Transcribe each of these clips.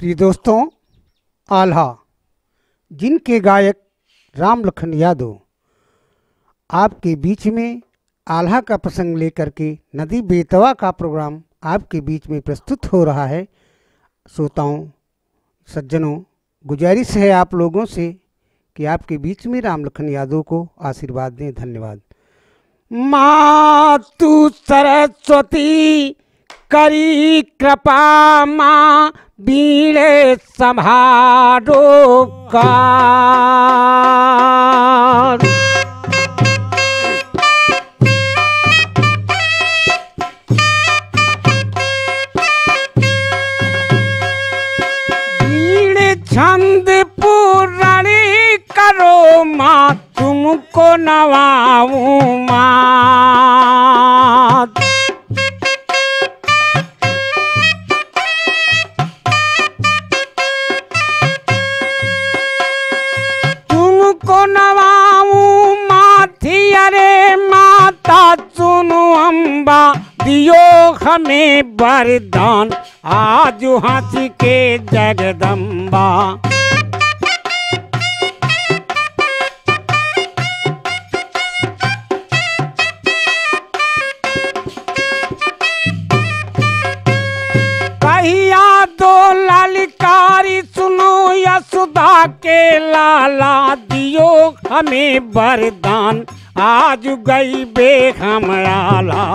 प्रिय दोस्तों, आल्हा, जिनके गायक राम लखन यादव, आपके बीच में आल्हा का प्रसंग लेकर के नदी बेतवा का प्रोग्राम आपके बीच में प्रस्तुत हो रहा है। श्रोताओं, सज्जनों, गुजारिश है आप लोगों से कि आपके बीच में राम लखन यादव को आशीर्वाद दें, धन्यवाद। माँ तू सरस्वती, करी कृपा माँ बीड़े संभारो का छंद पुराणी करो माँ तुमको नवाऊं माँ। हमें वरदान, आज हंस के जगदम्बा। कहिया दो ललकारी सुनो यशोदा के लाला, दियो हमें वरदान। आज गई बे हमराला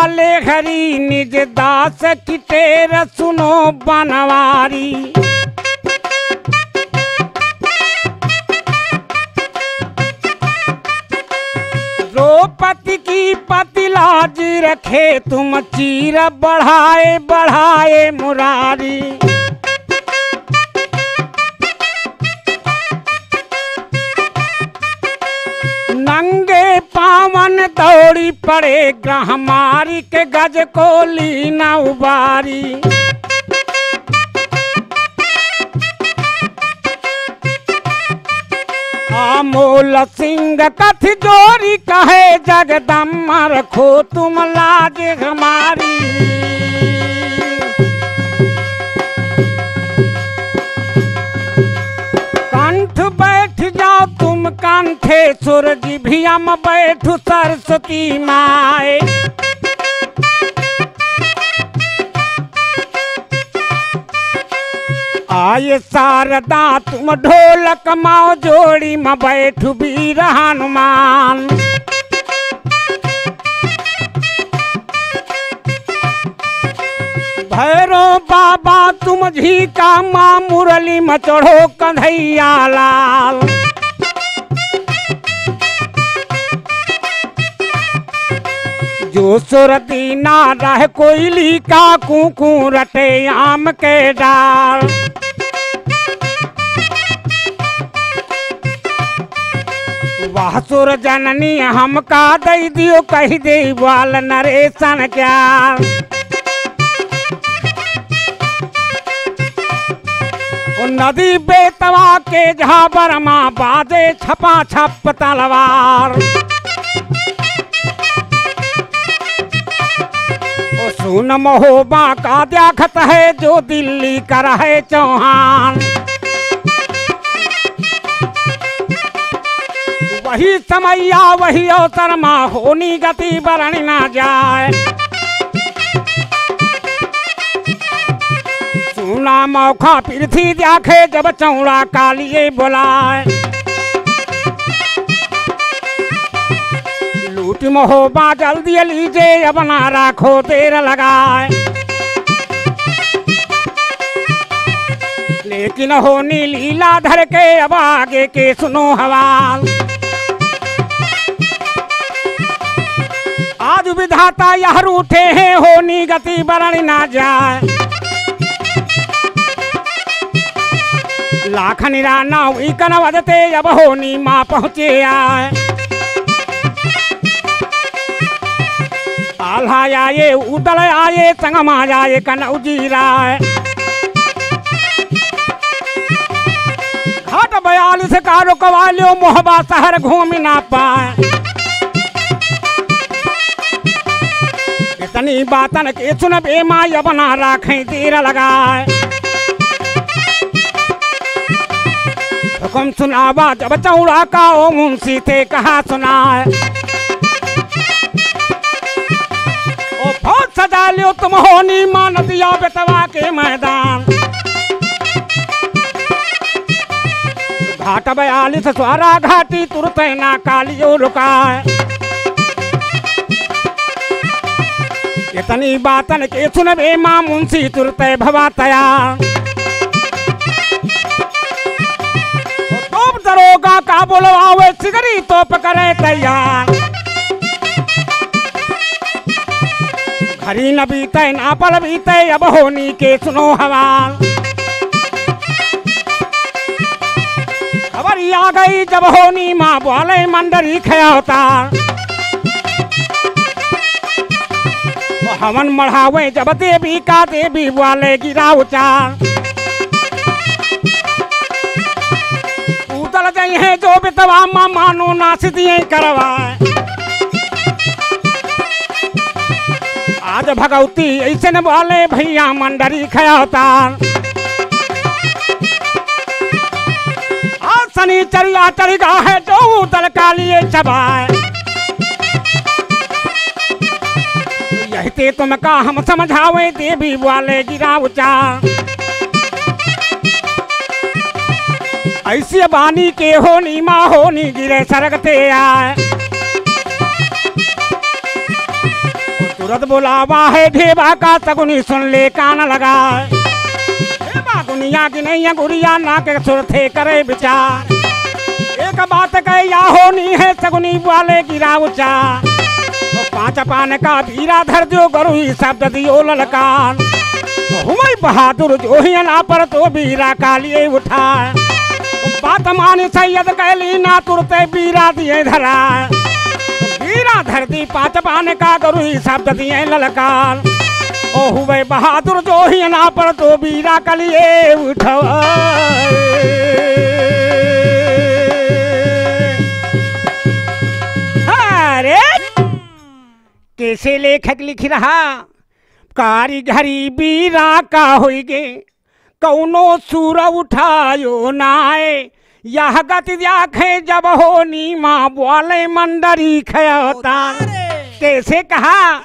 कृपाले हरी निज दास की तेर सुनो बनवारी। लाज रखे तुम चीर बढ़ाए बढ़ाए मुरारी। पावन दौड़ी पड़े ग्रह मारी के गज को लीना उबारी। आमोल सिंह कथ जोरी कहे, जगदम्मा रखो तुम लाज हमारी। भी हम बैठू सरस्वती माए। आए शारदा, तुम ढोलक माओ, जोड़ी में बैठू वीर हनुमान। भैरो बाबा, तुम झी का माँ मुरली में चढ़ो कन्हैया लाल। जो सुर दीना रह कोयली का कुकू रटे आम के डाल। वाह सुर जननी हमका दई दियो, कही दे बाल नरेशन क्या नदी बेतवा के जहाँ बरमा बाजे छपा छप तलवार। सुन महोबा का द्याखत है जो दिल्ली कर है चौहान। वही समैया, वही अवसर माँ होनी गति बरन ना जाए। सुना मौका पृथ्वी देखे जब चौड़ा कालिए बोलाए। लूट महोबा जल्दी लीजे, अब ना राखो देर लगाए। लेकिन होनी लीला धर के अब आगे के सुनो हवाल। आज विधाता यह रूठे हैं, होनी गति बरण ना जाए। लाख निराना हुई कन वजते अब होनी माँ पहुँचे आए। आल्हा आए उदल आए संगमा आए कन उजीरा का रुकवा लियो मोहबा शहर घूम ना पाए। इतनी बातन के सुन बे माय बना राखें देर लगाए। हुक्म सुनावा जब चौड़ा का ओ मुंशी थे कहा सुनाए। सजा लियो तुम होनी मान दिया बेतवा के मैदान। घाट बयालीस स्वारा घाटी तुरत ना कालियो रुकाए इतनी बातन के सुनबे माँ मुंशी तुरत भवा तैयार। तोप दरोगा का बोलवावे, सिगरी तोप करे तैयार। घरी न बीते ना पल बीते, अब होनी के सुनो हवाल। खबर आ गई जब होनी माँ बोले मंडरी खयाता वो हवन मढ़ावे जब देवी का देवी वाले गिरा उचार उतल गई है जो बितवा मानो नाच दिए करवाए आज भगवती ऐसे न बोले, भैया मंडरी खयातार आज चरिया चढ़गा है, जो दल का लिए चबाए। यही तुम का हम समझावे, देवी वाले गिरा उचार ऐसे बानी के होनी, माँ होनी गिरे सरगते आए। तुरंत बुलावा है ढेबा का सगुनी सुन ले, कान लगा गुनिया की नहीं है गुड़िया ना के सुर थे करे विचार। एक बात कह या होनी है सगुनी वाले गिरा उचा तो पाँच पान का धीरा धर जो गरु ही शब्द दियो ललकार। तो बहादुर जो ही ना पर तो बीरा कालिए उठा बात मानी सैयद कैली ना तुरते बीरा दिए धरा धरती पाँच पान का ही शब्द दिए ललकार ओ हुए बहादुर जो ही ना पर तो वीरा कलिए उठो अरे! कैसे लेखक लिख रहा? कारीगरी बीरा का होई गे कौनो सूर उठायो नाए। यह गति देखे जब हो नीमा बोले मंदरी खयोता कैसे कहा?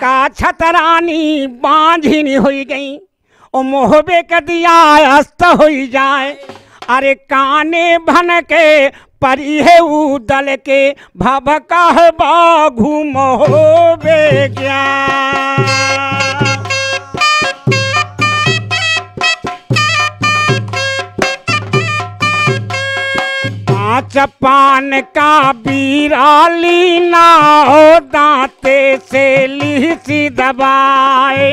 का छतरानी बांझिनी हुई गई ओ मोहबे के दिया अस्त हो जाए। अरे काने भन के परी है ऊ दल के भभका है बाघू मोहबे क्या? पाँच पान का बीराली ना हो दांते से लीसी दबाए।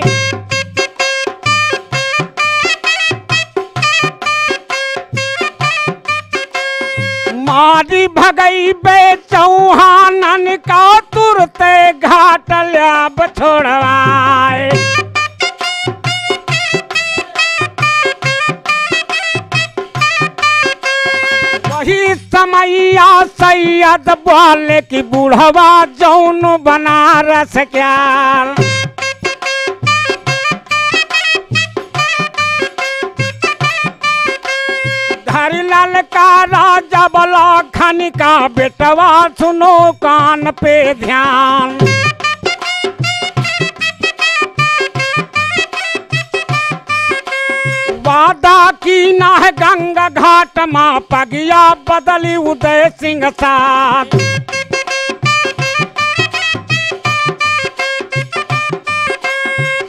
मारी भगई बे चौहानन का तुरते घाट लब छोड़वाए। समैया सैयद बोले कि बूढ़वा जौन बनारस क्या हरिलाल लाल का राजा बला, खनिका बेटवा, सुनो कान पे ध्यान। वादा की ना है गंगा घाट, माँ पगिया बदली उदय सिंह साथ।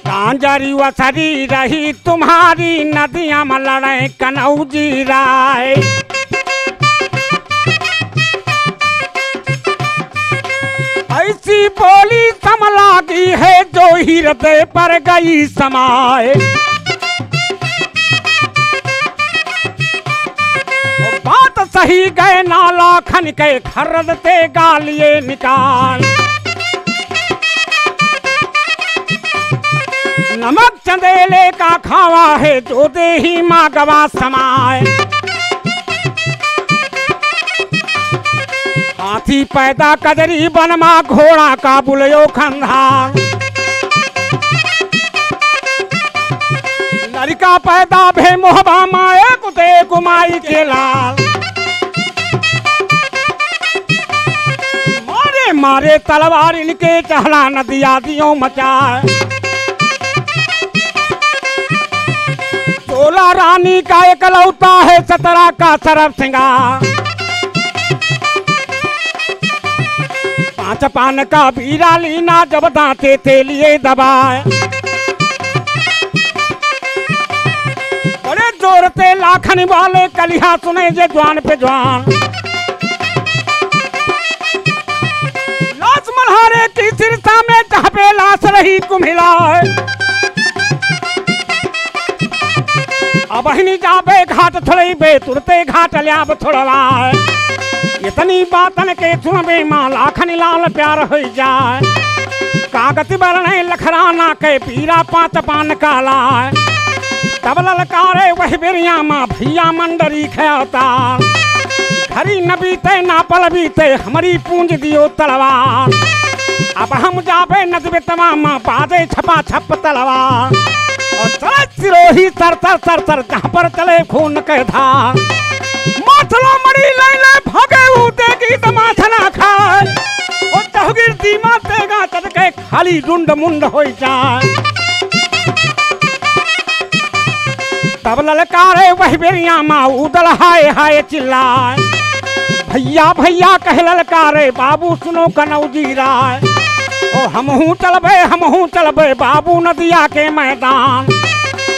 कांजरी वसरी रही तुम्हारी नदियाँ, में लड़े कनौजी राय। ऐसी बोली समला दी है, जो हृदय पर गई समाए सही गए नाला खन के खरदते गालिए निकाल। नमक चंदेले का खावा है, जो दे ही माँ गवा समाए ऐसी पैदा कजरी बनमा घोड़ा का बुलयो खंधार। लड़का पैदा भे मोहबा माए, कुते कुमाई के लाल। मारे तलवार इनके चहला नदिया दियो मचाए। सोलह रानी का एकलौता है, सतरा का सरब सिंगार। पाँच पान का बीरा लीना जब दांते थे लिए दबाए। बड़े ज़ोर से लाखन वाले कलिया सुने जे जवान पे जवान। मल्हारे की सिरसा में जहाँ लाश रही कुम्हिला अब हिनी जाबे, घाट थोड़ी बे तुरते घाट लियाब थोड़वा इतनी बातन के सुनबे माँ, लाखन लाल प्यार हो जाए। कागज़ बरने लखराना के पीरा पात पान काला तब ललकारे, वह बेरिया माँ, भैया मंडरी खेता घरी न बीते, ना पल बीते, हमारी पूंज दियो तलवार। अब हम जाबे नदबे तमाम बाजे छपा छप तलवार और चले सिरोही, सर सर सर सर, जहाँ पर चले खून के धार। माथलो मड़ी ले ले भागे उते की तमाशा ना खाए। और चहुगिर दीमा तेगा तड़के खाली रुंड मुंड हो जाए। तब ललकारे वही बेरिया माँ उदल हाय हाय चिल्लाए। भैया भैया, कह ललकारे, बाबू सुनो कनौजी राय। ओ हमहू चलबे हमहू चलबे बाबू नदिया के मैदान।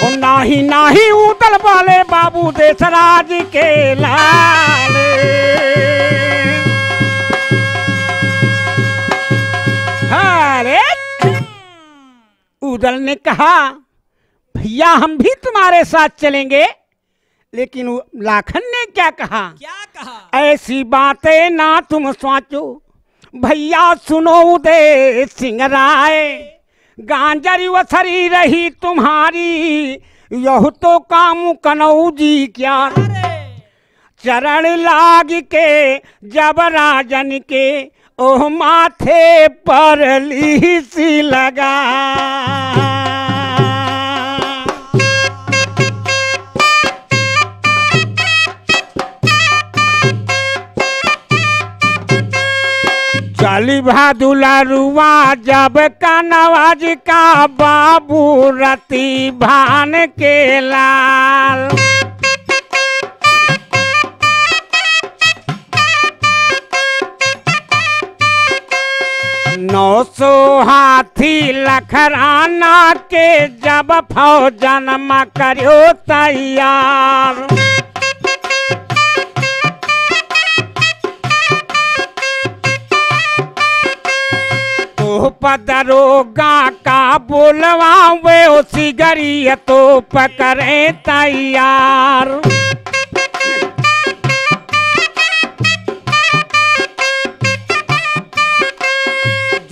ओ नाही नाही उतल वाले बाबू देसराज के लाल। अरे उदल ने कहा भैया हम भी तुम्हारे साथ चलेंगे। लेकिन लाखन ने क्या कहा? क्या कहा? ऐसी बातें ना तुम सोचो। भैया सुनो उदय सिंह राय, गांजरी वसरी रही तुम्हारी, यह तो काम कनऊ जी क्या चरण लाग के, जब राजन के, ओह माथे पर ली सी लगा। चली भादुला रुआ जब का नवाज़ का बाबू रति भान के लाल। नौ सौ हाथी लखराना के जब फौजन करियो तैयार। पदरोगा का बोलवा वे उसी गरी तो पकड़े तैयार।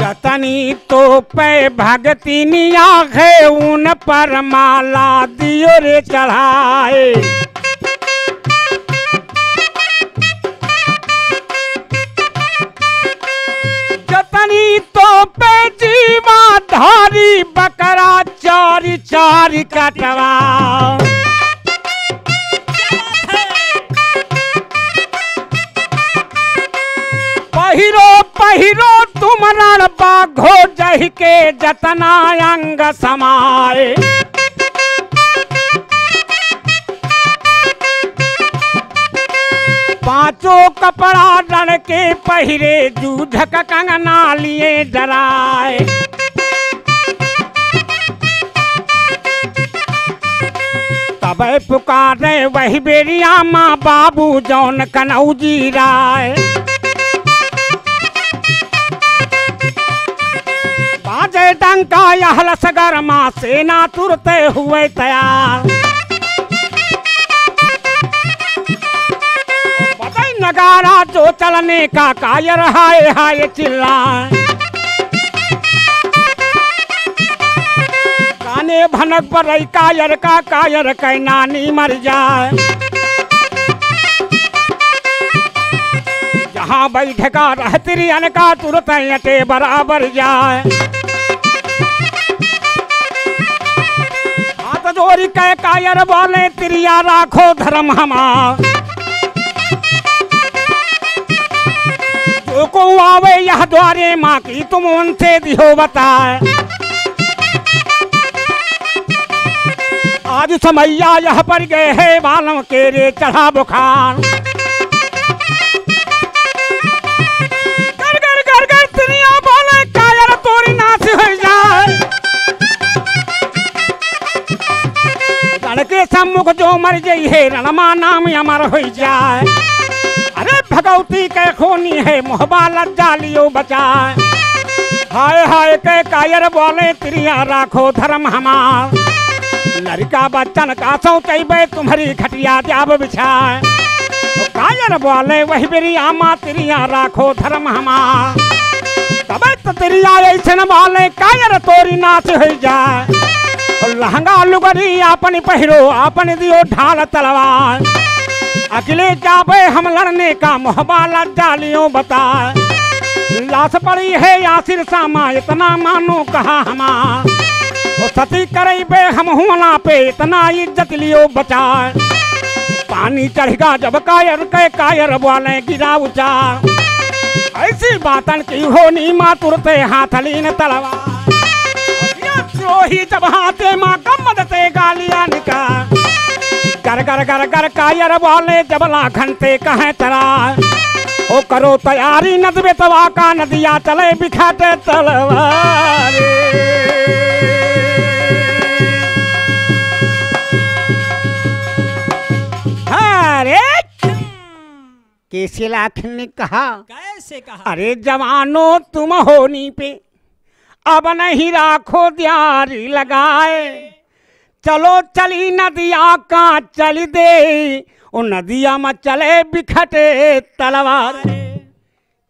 जतनी तो पे भगती निया है उन पर माला दियो रे चढ़ाए। जतनी तो पे जीवा धारी बकरा चारी चारी कटवा। पहिरो पहिरो तुम रण बाघो जही के जतना अंग समाए। के पहिरे जूझक कंगना लिए डराए तबे पुकारे वही बेरिया माँ बाबू जौन कनौजी राय बाजे डंका यह लसगर माँ सेना तुरते हुए तैयार। जो चलने का कायर हाय हाय चिल्लाए काने भनक पर रही कायर का, कायर कै नानी मर जाए। जहाँ वहाँ बैठका रह तिरियन का, तुरंत अटे बराबर जाए। जोड़ी कह कायर बोले, तिरिया राखो धर्म हमार। जो को आवे यह द्वारे माँ की, तुम उनसे दिहो बताए। आज समैया यह पर गए है बालों के रे चढ़ा बुखार। जाए के सम्मुख जो मर है, रणमा नाम अमर हो जाए। भगवती के खूनी है, मोहबा लज्जा लियो बचाए। हाय हाय के कायर बोले, तिरिया राखो धर्म हमार। लड़का बच्चन का सौ तुम्हारी खटिया जाब बिछाए। तो कायर बोले, वही मेरी आमा, तिरिया राखो धर्म हमार। तबे तो तिरिया ऐसे न बोले, कायर तोरी नाच हो जाए। और लहंगा लुगरी आपन पहरो, आपन दियो ढाल तलवार। अकेले जाबे हम लड़ने का मोहबा लज्जा लियो बताए। लाश पड़ी है यासिर सामा, इतना मानो कहा हमार। ओ सती करैबे हम हुना पे, इतना इज़्ज़त लियो बचाए। पानी चढ़ेगा जब कायर के कायर बोले गिरा ऊँचा ऐसी बातन की हो नी माँ तुरते हाथ लीन तलवार। या द्रोही जब हाथे माँ कम दते गालियाँ निका कर कर कर कर कायर बोले जबला घंटे कहे चला। ओ करो तैयारी नदबे तवा का नदिया चले बिखाटे तलवार। केसी लाख ने कहा? कैसे कहा? अरे जवानों तुम होनी पे। अब नहीं राखो दियारी लगाए। चलो चली नदिया का चल दे? ओ नदिया में चले बिखटे तलवार।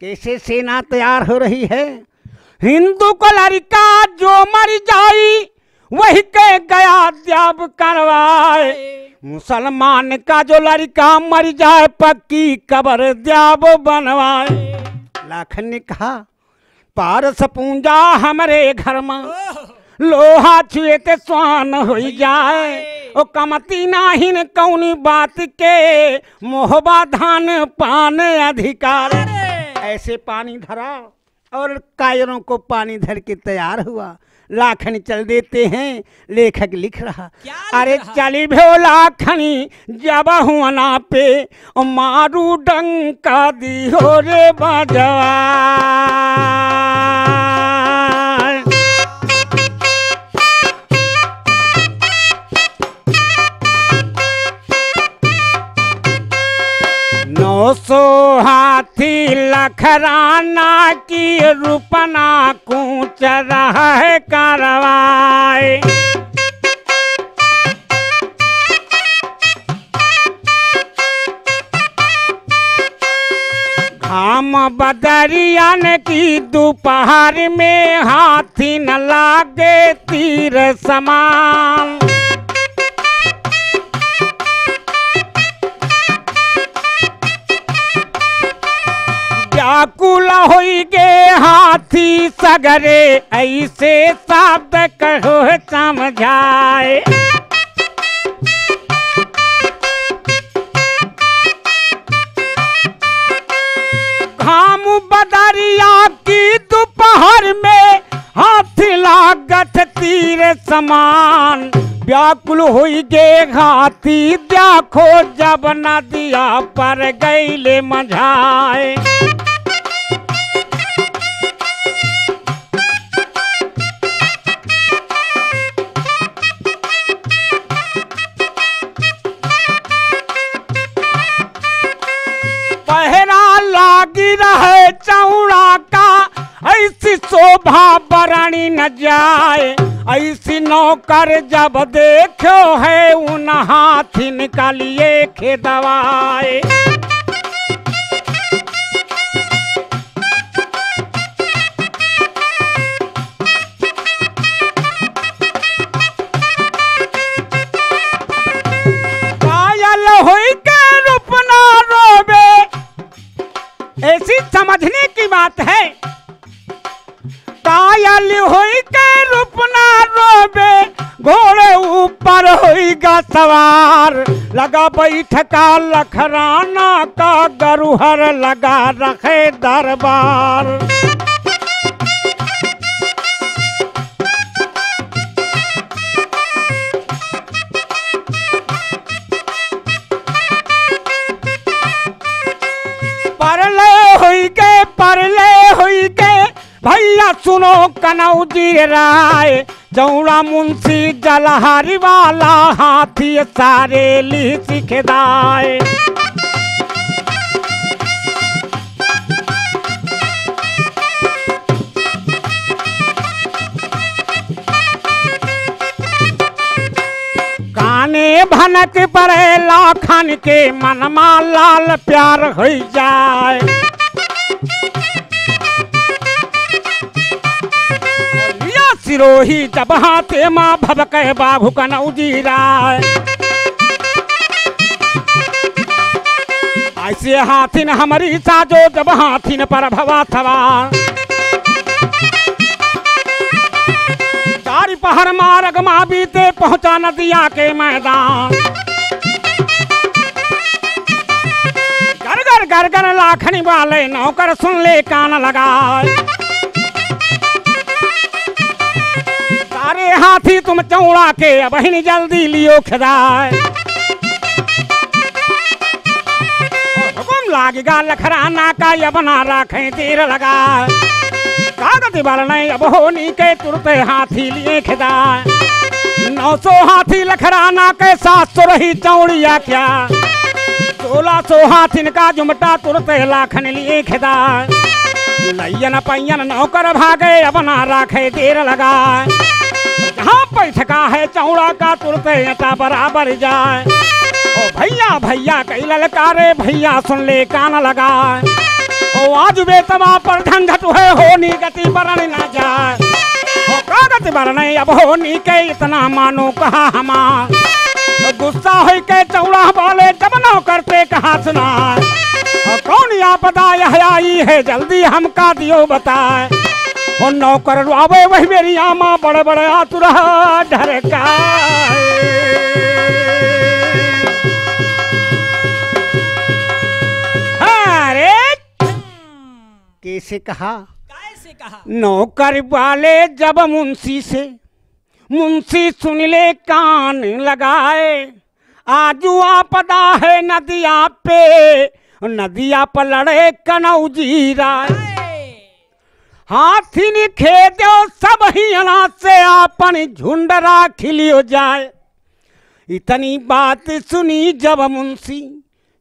कैसे सेना तैयार हो रही है? हिंदू को लड़का जो मर जाई वही के गया द्याब करवाए। मुसलमान का जो लड़का मर जाए, पक्की कबर द्याब बनवाए। लाखन ने कहा, पारस पूंजा हमारे घर में। लोहा छुए ते स्वान हो जाए। ओ कमती नाहिन कौनी बात के मोहबा धान पान अधिकार। ऐसे पानी धरा और कायरों को पानी धर के तैयार हुआ। लाखन चल देते हैं लेखक लिख रहा। अरे चली भो लाखनी जब हुआ पे मारू डंका दियो रे बजवा। सौ हाथी लखराना की रूपना कूच रहा है कारवाई। घाम बदरियन की दोपहर में हाथी न लागे तीर समान। व्याकुल होई गे हाथी सगरे, ऐसे शब्द कहो समझाए। बदरिया की दोपहर में हाथ लागत तीर समान। व्याकुल हुई गे हाथी, देखो जब नदिया पर गईले मझाए। लागी रहे चौड़ा का, ऐसी शोभा बरणी न जाए। ऐसी नौकर जब देखो है, उन हाथी निकालिए खेदवाए। लगा बैठका लखराना का गरुहर लगा रखे दरबार। परले हुई के, परले हुई के, भैया सुनो कनौजी राय जौड़ा मुंशी जलहरी वाला हाथी सारे ली सिखदाए काने भनक परे लाखन के मनमा लाल प्यार हो जाए। सिरोही जब हाथे माँ भबक बाघु कनौजी राय। ऐसे हाथिन हमारी साजो जब हाथिन पर भवा सवार चारी पहर मार्ग माँ बीते पहुँचा नदिया के मैदान। घर घर लाखनी वाले नौकर सुन ले कान लगाए। सारे हाथी तुम चौड़ा के ही जल्दी लियो खदाए हुकुम लागेगा लखराना का ये बना रखे देर लगाए कागज़ नहीं, अब होनी के तुरते हाथी लिए खिदा नौ सौ हाथी लखराना के सात सौ रही चौड़िया क्या सोलह सौ हाथिन का जुमटा तुरते लाखन लिए खिदा नैयन पैयन नौकर भागे, अब ना राखे देर लगाए जहाँ बैठका है चौड़ा का तुरते अटा बराबर जाए। ओ भैया भैया, कई ललकारे, भैया, सुन ले कान लगाए। ओ आज बेतवा पर झंझट है, होनी गति बरन न जाए। ओ कागत बरन, अब होनी के इतना मानो कहा हमार। ओ गुस्सा हो के चौड़ा बोले जब नौ करते कहा सुना कौन आपदा यह आई है, जल्दी हमका दियो बताए। नौकर आवे वही मेरी आमा बड़े बड़े आतुर ढरका अरे कैसे कहा? कैसे कहा? नौकर वाले जब मुंशी से मुंशी सुन ले कान लगाए। आजू आपदा है नदिया पे नदिया पर लड़े कनौजी राय। हाथी खेदो सब ही अनाज से आपन झुंड राखिलियो जाए। इतनी बात सुनी जब मुंशी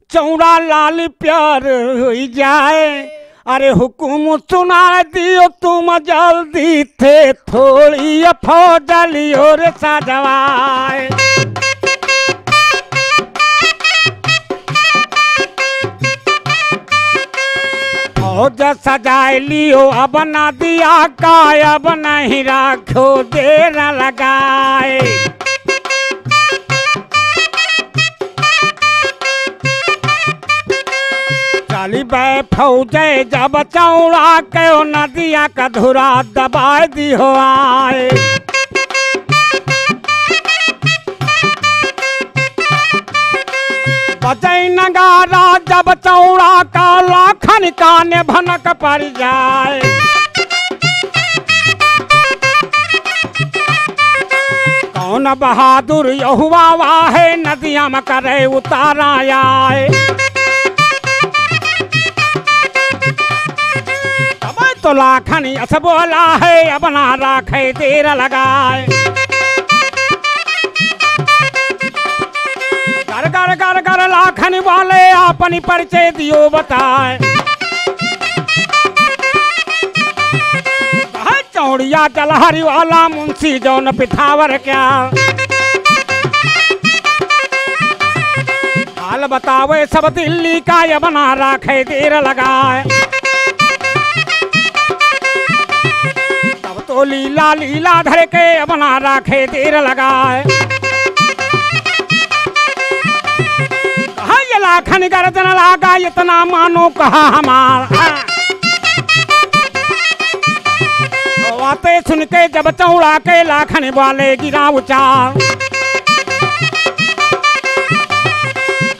चौड़ा लाल प्यार हो जाए, अरे हुकुम सुना दियो तुम जल्दी थे, थोड़ी फौजलियो रे सजवाए। सजाए लियो, अब ना दिया का अब नहीं राखो देर लगाए। फौजे, जब चौड़ा के नदिया का धुरा दी हो आए। बजै नगारा जब चौड़ा का लाखन काने भनक पड़ जाए। कौन बहादुर यहुआ वाहे, नदिया में करे उतारा आए। तो लाखन अस बोला है अब ना राखे देर लगाए। लाखन वाले अपनी परिचय दियो बताए। चौड़िया जलहरी वाला मुंशी जौन पिथावर क्या? हाल बतावे, सब दिल्ली का ये बना राखे देर लगाए। तब तो लीला लीला धर के अपना राखे देर लगाए। लाखन गर्दन लागा, इतना मानो कहा हमारा। बातें सुन के जब चौड़ा के लाखन वाले गिरा उचार।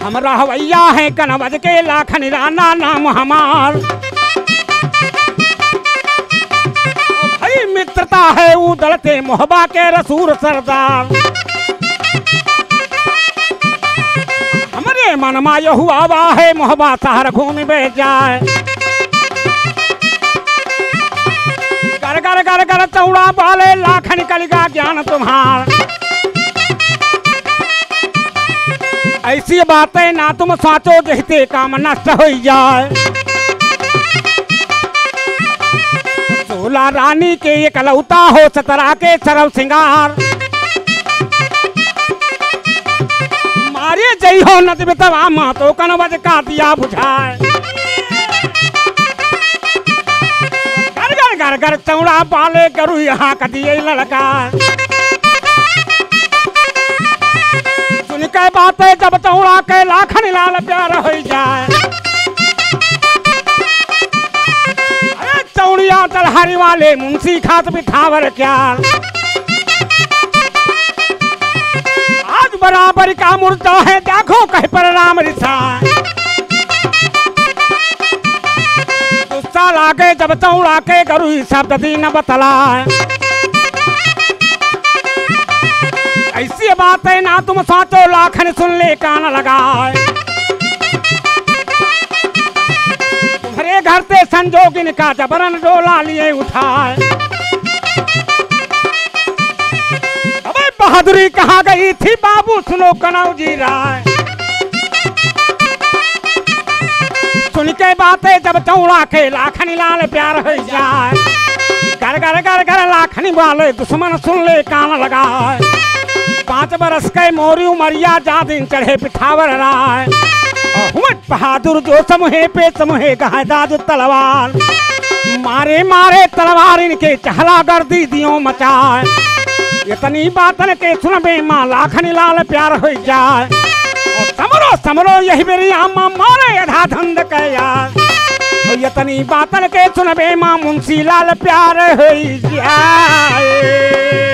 हम रहवैया है कनवज के लाखन राना नाम हमार। भाई मित्रता है उदलते मोहबा के रसूर सरदार। मन मा यहु आवा है मोहबा शहर घूम बे जाए। कर कर कर कर चौड़ा बाले, लाख निकलेगा ज्ञान तुम्हार। ऐसी बातें ना तुम सोचो जहते काम नष्ट हो जाए। सोला रानी के एक लौता हो, सतरा के सरव सिंगार। मारे जई हो नद बितवा माँ तो कनवज का दिया बुझाए। घर घर घर घर, चौड़ा पाले करू यहाँ का दिए लड़का। सुन के बातें जब चौड़ा के लाखन लाल प्यार हो जाए। अरे चौड़िया तलहारी वाले मुंशी खात बिठावर क्या? बराबर का मुर्दा है, देखो कह पर राम रिसा गुस्सा लागे, जब चौड़ा के गरु शब्द दीन बतलाए। ऐसी बातें ना तुम सोचो, लाखन सुन ले कान लगाए। तुम्हारे घर से संजोगिन का जबरन डोला लिए उठाए। बहादुरी कहाँ गई थी बाबू, सुनो कनौ जी राय। सुन के बातें जब चौड़ा के लाखनी लाल प्यार हो जाए। घर घर घर घर लाखनी वाले दुश्मन सुन ले कान लगाए। पाँच बरस के मोरी उमरिया जा दिन चढ़े पिठावर राय। बहादुर जो समूहे पे समूहे गहदाज तलवार। मारे मारे तलवार इनके चहला गर्दी दियो मचाए। इतनी बातन के सुनबे माँ लाखनी लाल प्यार हो जाए। और समरो समरो, यही मेरी अम्मा मारे यधा धंध के यार और इतनी बातन के सुनबे माँ मुंशी लाल प्यार हो जाए।